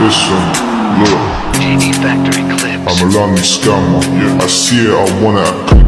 Listen, look, TV Factory Clips. I'm a London scammer. Yeah, I see it, I want it, I